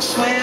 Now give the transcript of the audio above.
swing.